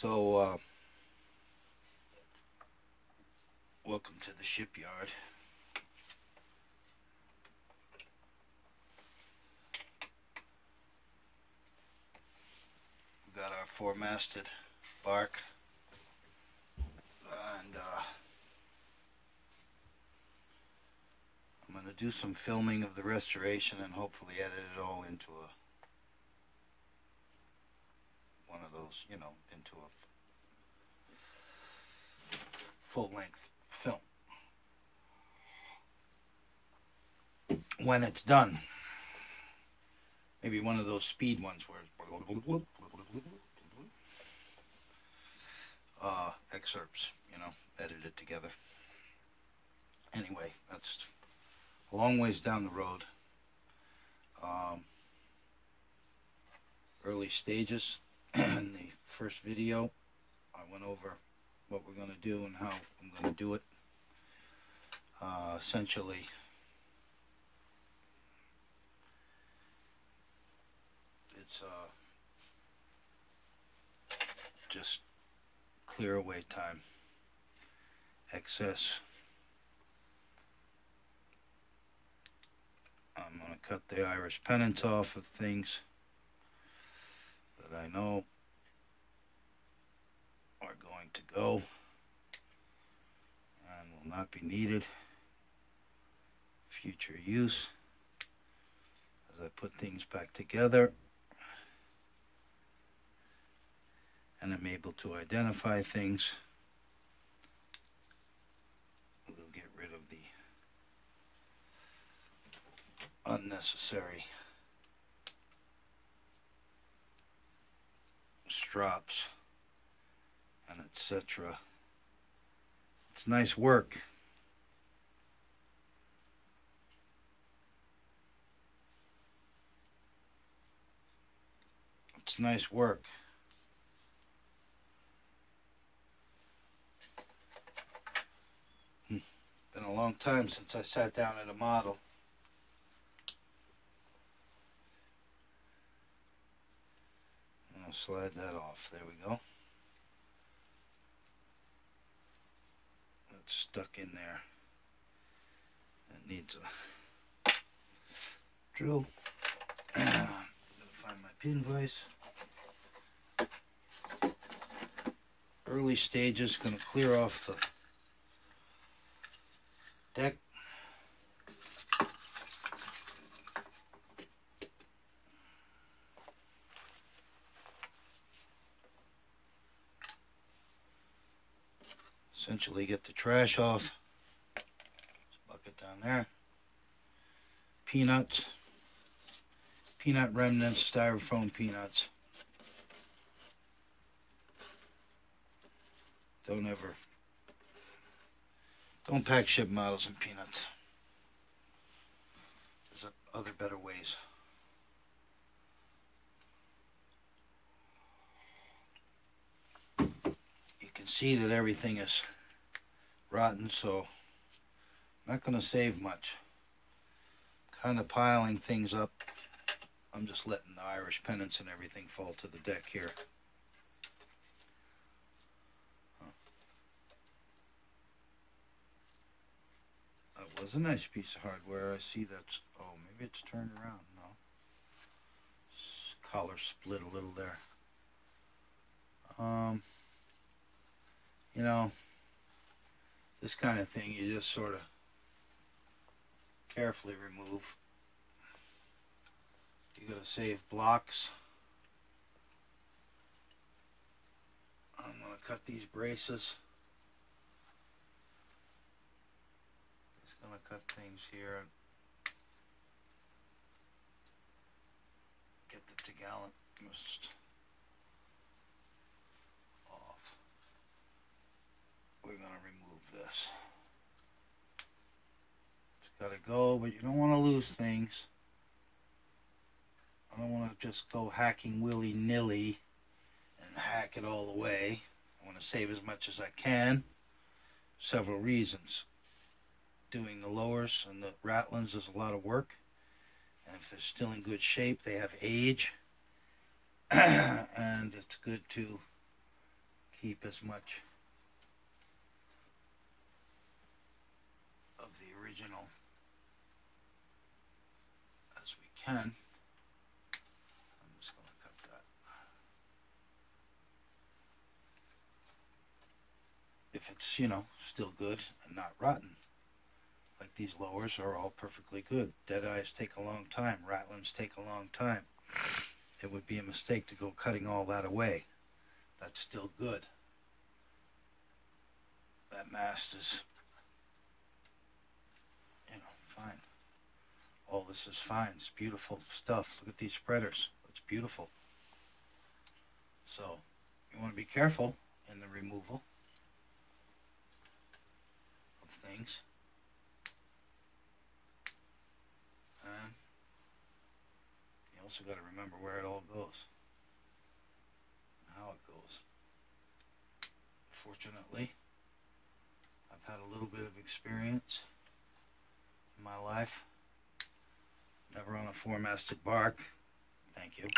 So, uh, welcome to the shipyard. We've got our four-masted bark, and uh, I'm going to do some filming of the restoration and hopefully edit it all into a one of those, you know, into a full length film. When it's done, maybe one of those speed ones where uh, excerpts, you know, edited together. Anyway, that's a long ways down the road. Um, early stages in the first video, I went over what we're going to do and how I'm going to do it. Uh, essentially, it's uh, just clear away time, excess. I'm going to cut the Irish pennants off of things that I know are going to go and will not be needed. Future use as I put things back together and I'm able to identify things we'll get rid of the unnecessary strops and etc. It's nice work. It's nice work. Hmm. Been a long time since I sat down at a model. I'll slide that off. There we go. That's stuck in there. That needs a drill. Find my pin vise. Early stages, going to clear off the deck. Essentially get the trash off. bucket down there. Peanuts. Peanut remnants, styrofoam peanuts. Don't ever, don't pack ship models in peanuts. There's other better ways. You can see that everything is rotten, so I'm not going to save much. Kind of piling things up. I'm just letting the Irish pennants and everything fall to the deck here. That was a nice piece of hardware. I see that's, oh, maybe it's turned around. No. Collar split a little there. Um, you know, this kind of thing you just sort of carefully remove. You gotta save blocks. I'm gonna cut these braces. Just gonna cut things here. and Get the T-gallant just off. We're gonna remove this. It's got to go, but you don't want to lose things. I don't want to just go hacking willy-nilly and hack it all the way. I want to save as much as I can. Several reasons. Doing the lowers and the ratlins is a lot of work. And if they're still in good shape, they have age. and it's good to keep as much of the original as we can. I'm just going to cut that. If it's, you know, still good and not rotten. Like these lowers are all perfectly good. Dead eyes take a long time. Ratlins take a long time. It would be a mistake to go cutting all that away. That's still good. That mast is, you know, fine. All this is fine. It's beautiful stuff. Look at these spreaders. It's beautiful. So, you want to be careful in the removal of things. And you also got to remember where it all goes and how it goes. Fortunately, I've had a little bit of experience in my life. Never on a four-masted bark. Thank you.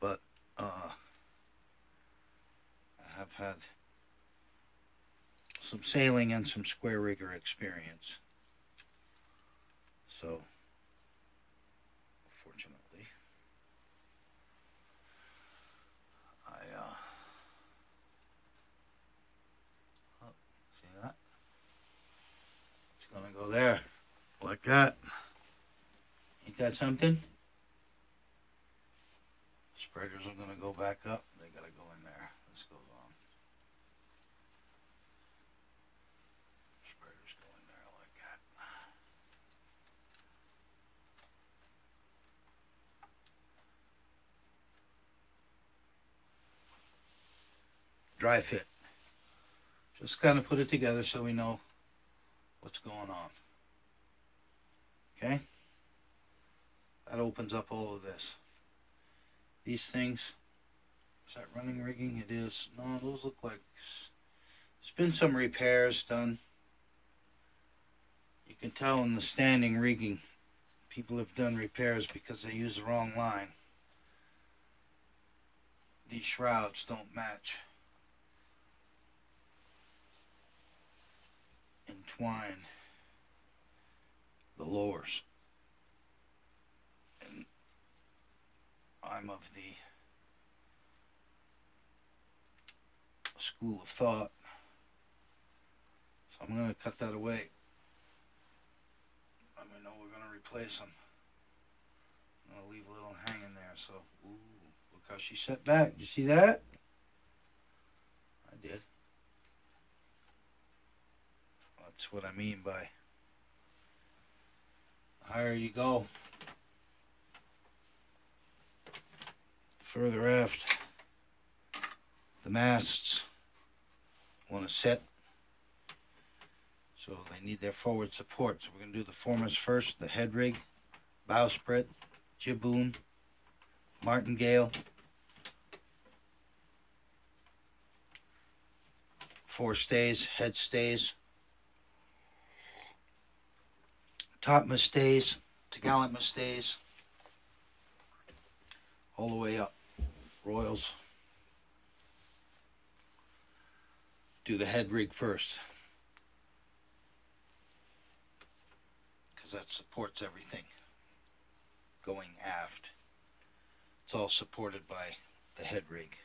But uh, I have had some sailing and some square rigger experience. So, fortunately, I, uh, oh, see that? There, like that. Ain't that something? Spreaders are gonna go back up. They gotta go in there. This goes on. Spreaders go in there like that. Dry fit. Just kind of put it together so we know what's going on. Okay? That opens up all of this. These things, is that running rigging? It is. No, those look like. There's been some repairs done. You can tell in the standing rigging, people have done repairs because they use the wrong line. These shrouds don't match. Entwine the lowers. And I'm of the school of thought. So I'm going to cut that away. I know we're going to replace them. I'm going to leave a little hanging there. So, ooh, look how she set back. Did you see that? I did. That's what I mean by higher you go. Further aft, the masts want to set, so they need their forward support. So we're going to do the foremast first, the head rig, bowsprit, jibboom, martingale, fore stays, head stays, topmast stays, topgallantmast stays, all the way up. Royals. Do the head rig first. Because that supports everything going aft. It's all supported by the head rig.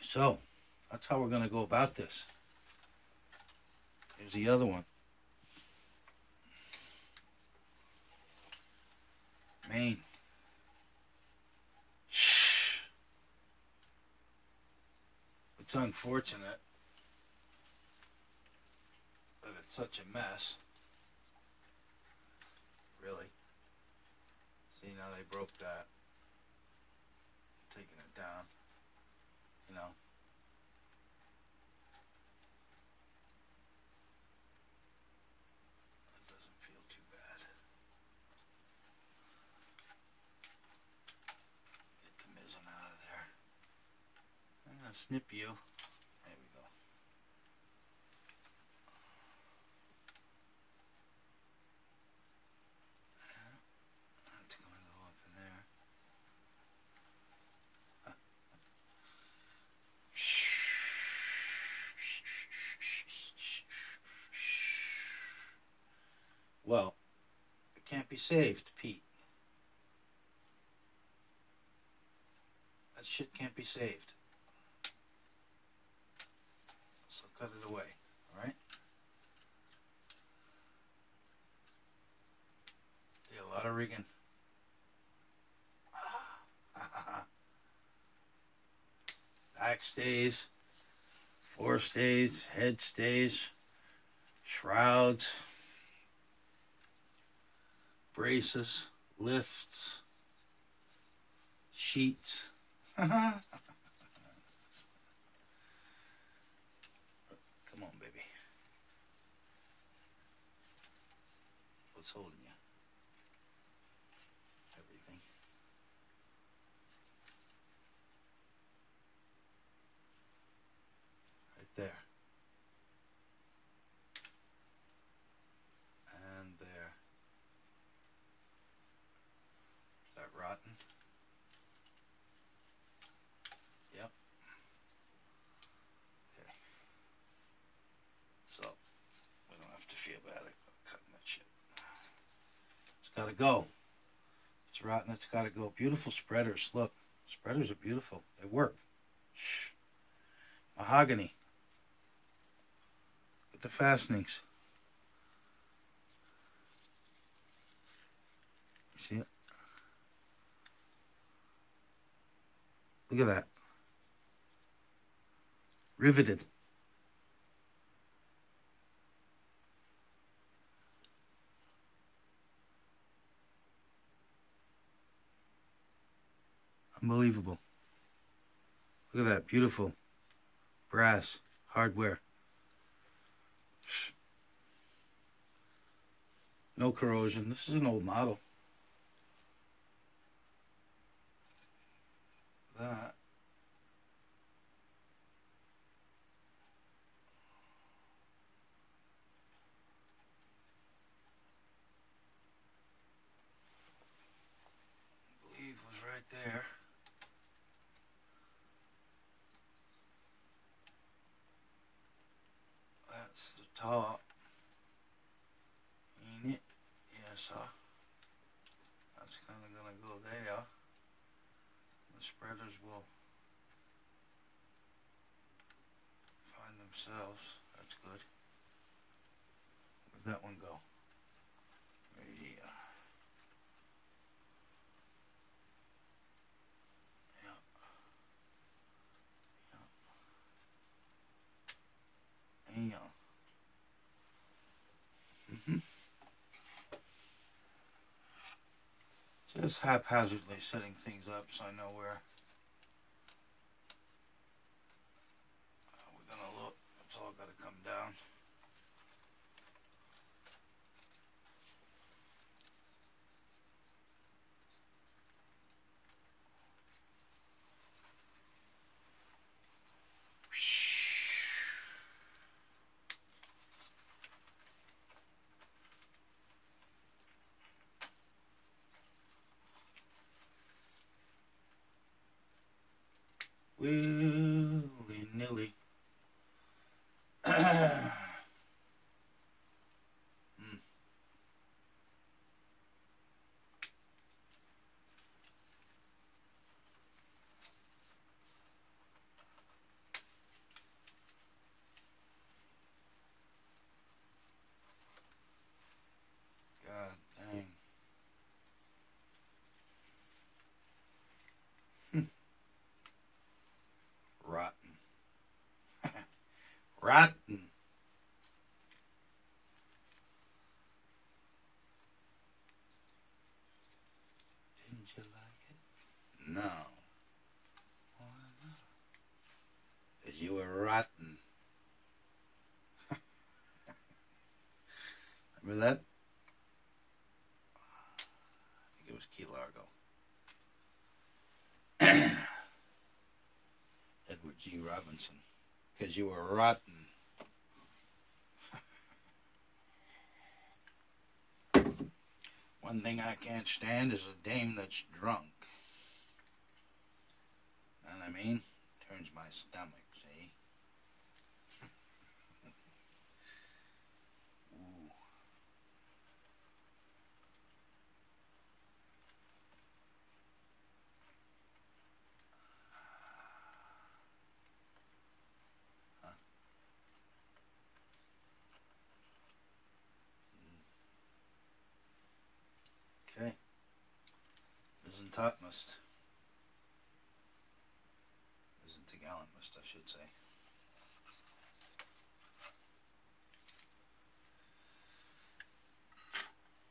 So, that's how we're going to go about this. Here's the other one. Main. It's unfortunate that it's such a mess. Really. See, now they broke that. Taking it down. You know. snip you. There we go. Uh, I gonna go up in there. Huh. Well, it can't be saved, Pete. That shit can't be saved. Cut it away, alright? Yeah, a lot of rigging. Back stays, fore stays, head stays, shrouds, braces, lifts, sheets. Come on, baby. What's holding you? Everything. Right there. And there. Is that rotten? Yep. Okay. So, we don't have to feel bad about cutting that shit. It's gotta go. It's rotten, it's gotta go. Beautiful spreaders. Look, spreaders are beautiful. They work. Shh. Mahogany. Get the fastenings. See it? Look at that. Riveted. Unbelievable. Look at that. Beautiful. Brass. Hardware. No corrosion. This is an old model. That. I believe was right there. That's the top. Ain't it? Yes, sir. That's kind of gonna go there. The spreaders will find themselves. That's good. Where'd that one go? Right here. Yeah. Yeah. Yeah. hmm Just haphazardly setting things up so I know where we're gonna look. It's all gotta come down. Willy nilly. mm. God dang. Rotten. Rotten. Didn't you like it? No. Why not? Because you were rotten. Remember that? I think it was Key Largo. Edward G. Robinson. Because you were rotten. One thing I can't stand is a dame that's drunk. Know what I mean? Turns my stomach, see? Ooh. Topmost. Isn't to gallantmast, I should say.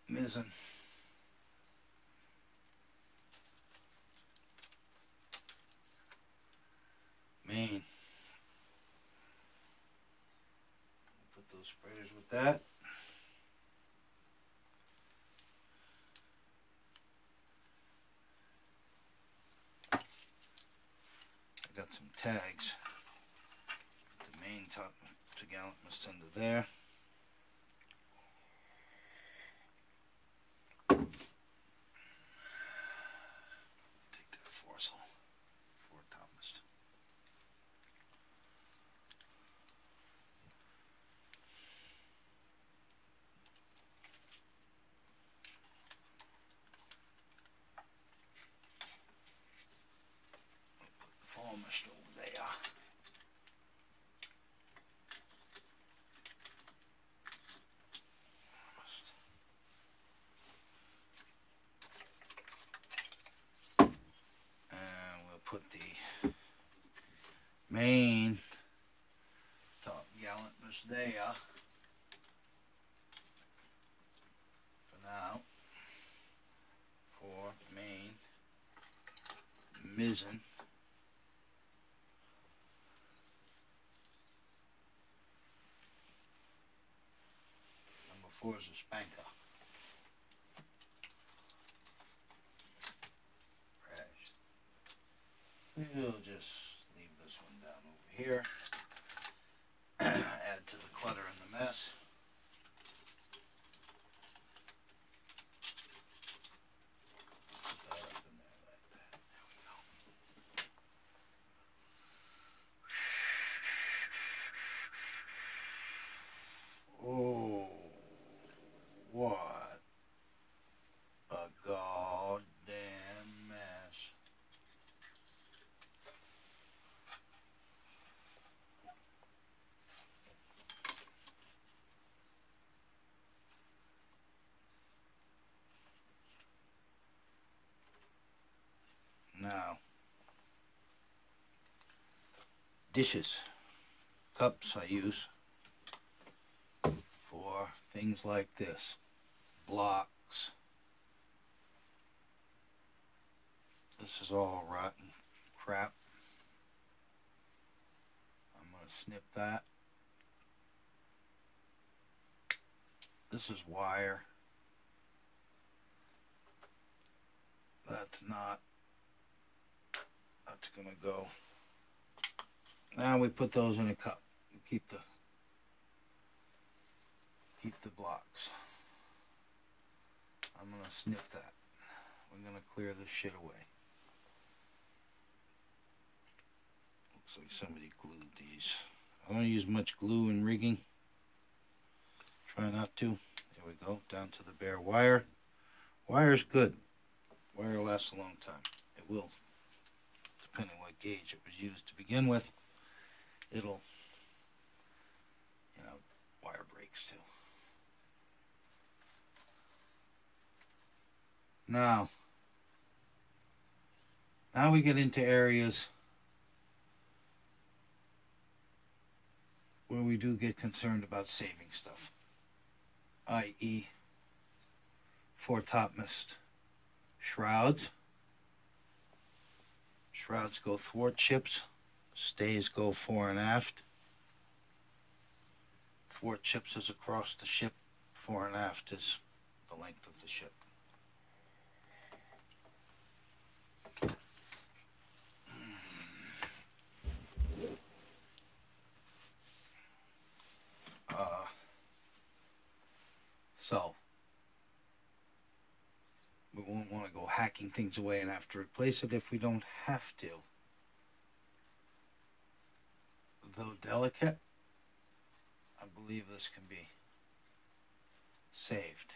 Mizzen. Main. Put those spreaders with that. I got some tags. The main top to gallantmast under there. Take that foresail for topmast. Foremast over there. And we'll put the main top gallantmast there for now for main mizzen number four is a spanker Crash. We'll just leave this one down over here. Add to the clutter and the mess. Put that up in there like that. There we go. Oh, what a goddamn mess. Now, dishes, cups I use for things like this blocks. This is all rotten crap. I'm going to snip that. This is wire. That's not. That's going to go. Now we put those in a cup. Keep the keep the blocks. I'm gonna snip that. We're gonna clear this shit away. Looks like somebody glued these. I don't use much glue in rigging. Try not to. There we go. Down to the bare wire. Wire's good. Wire lasts a long time. It will. Depending what gauge it was used to begin with. It'll you know, wire breaks too. Now, now we get into areas where we do get concerned about saving stuff, i.e., fore topmast shrouds. Shrouds go thwart ships, stays go fore and aft. Thwartships is across the ship, fore and aft is the length of the ship. Uh, so, we won't want to go hacking things away and have to replace it if we don't have to. Though delicate, I believe this can be saved.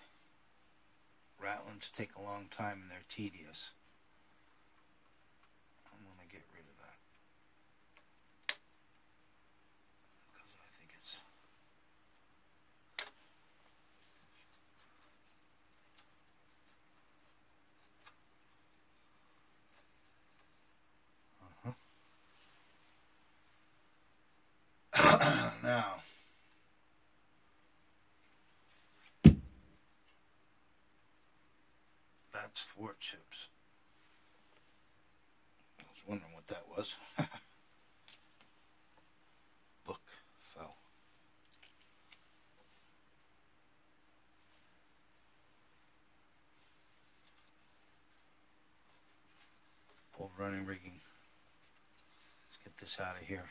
Ratlins take a long time and they're tedious. I'm going to get rid of that. Because I think it's That's thwart. I was wondering what that was. Book fell. Old running rigging. Let's get this out of here.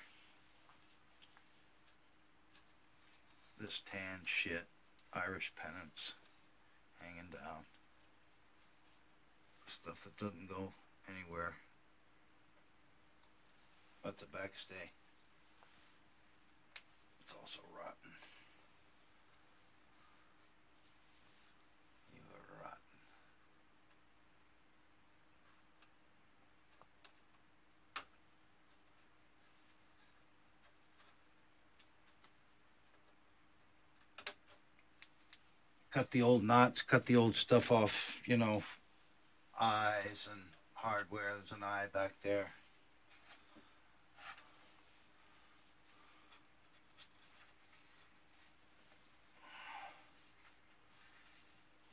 This tan shit. Irish pennants hanging down. Stuff that doesn't go anywhere. Let the back stay. It's also rotten. You are rotten. Cut the old knots, cut the old stuff off, you know, eyes and hardware. There's an eye back there.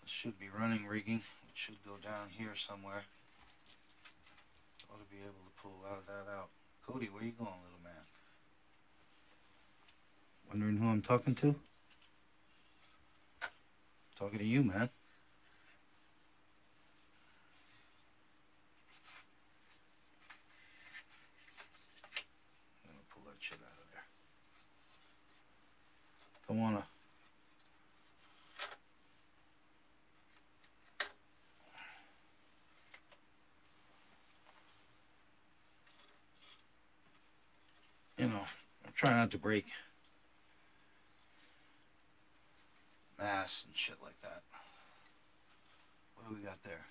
This should be running rigging. It should go down here somewhere. Ought to be able to pull lot of that out. Cody, where you going, little man? Wondering who I'm talking to? Talking to you, man. I'm gonna pull that shit out of there. Don't wanna. You know, I'm trying not to break mass and shit like that. What do we got there?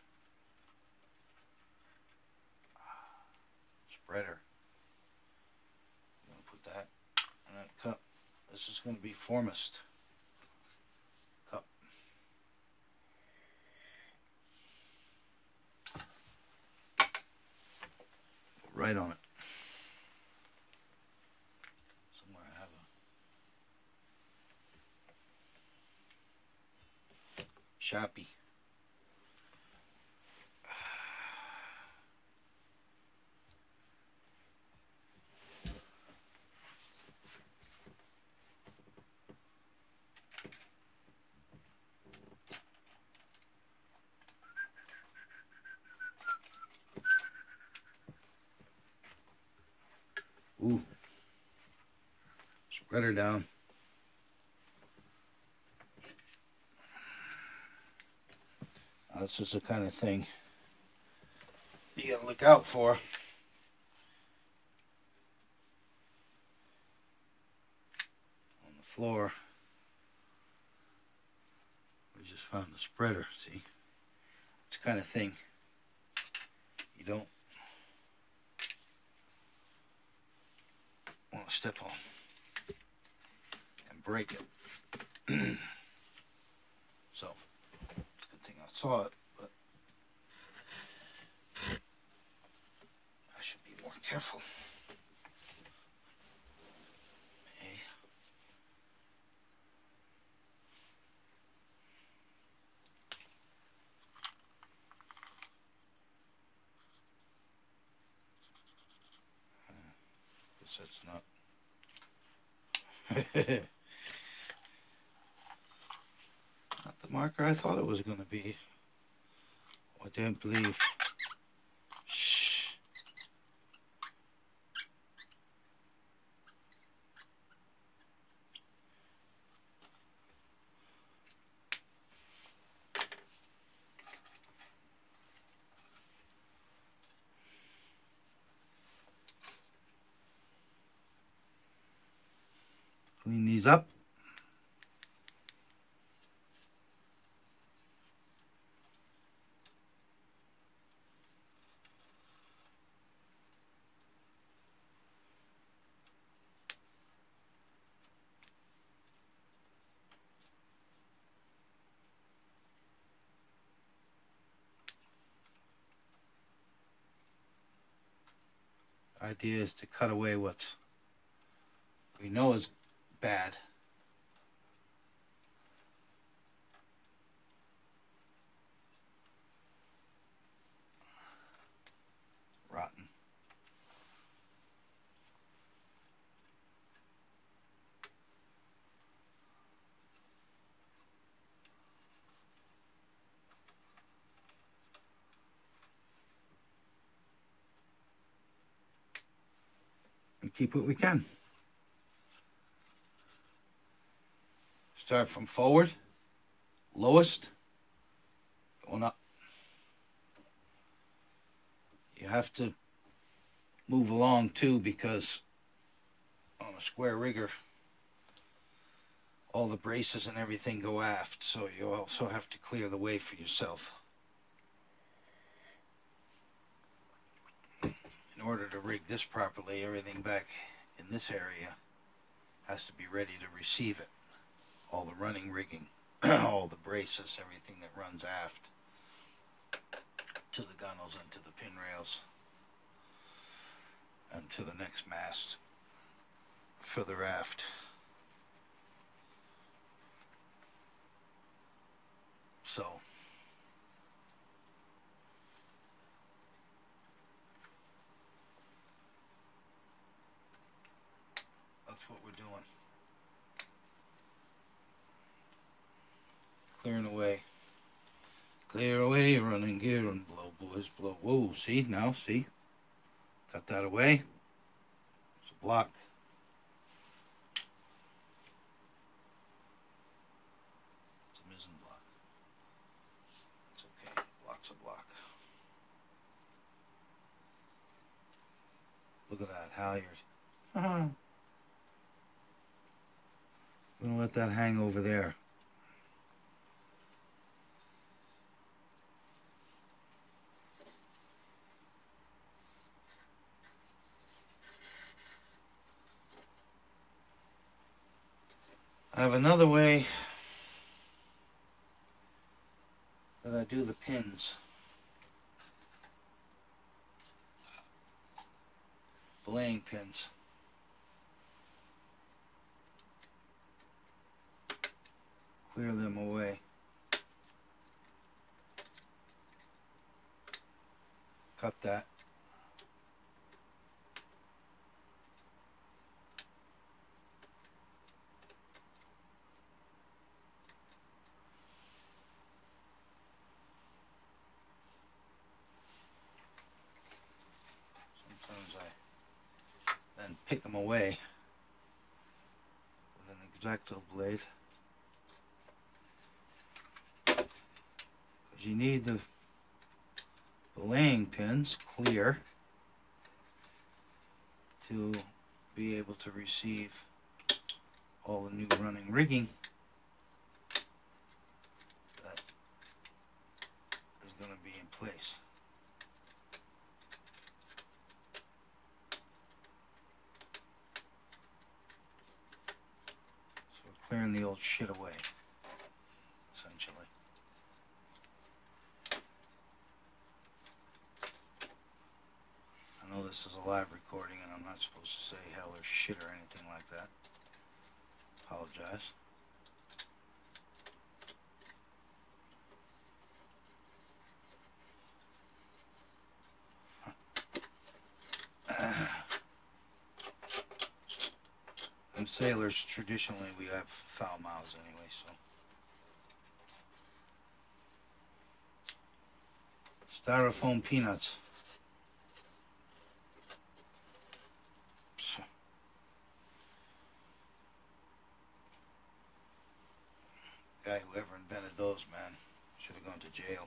Ah, spreader. I'm gonna put that in that cup. This is gonna be Foremast cup. Right on it. Somewhere I have a Sharpie. Ooh. Spread her down. Now, this is the kind of thing you gotta look out for. On the floor. We just found the spreader, see? It's the kind of thing you don't want to step on break it. so, good thing I saw it, but I should be more careful. Hmm. Guess that's not. not the marker I thought it was going to be. I don't believe. Shh. Clean these up. Idea is to cut away what we know is bad. Keep what we can. Start from forward, lowest, going up. You have to move along too because on a square rigger all the braces and everything go aft so you also have to clear the way for yourself. In order to rig this properly everything back in this area has to be ready to receive it. All the running rigging, all the braces, everything that runs aft to the gunnels and to the pin rails and to the next mast for the raft. So that's what we're doing. Clearing away. Clear away, running gear and blow, boys, blow. Whoa, see, now, see? Cut that away. It's a block. It's a mizzen block. It's okay, block's a block. Look at that halyard. Uh-huh. I'm gonna let that hang over there. I have another way that I do the pins. Belaying pins. Clear them away. Cut that. Pick them away with an X-Acto blade. Because you need the belaying pins clear to be able to receive all the new running rigging that is going to be in place. So we're clearing the old shit away, essentially. I know this is a live recording and I'm not supposed to say hell or shit or anything like that. Apologize. And sailors, traditionally, we have foul mouths anyway, so. Styrofoam peanuts. Guy who ever invented those, man, should have gone to jail.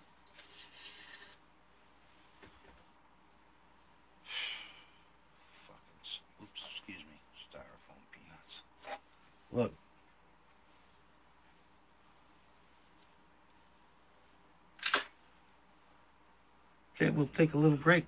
Okay, we'll take a little break.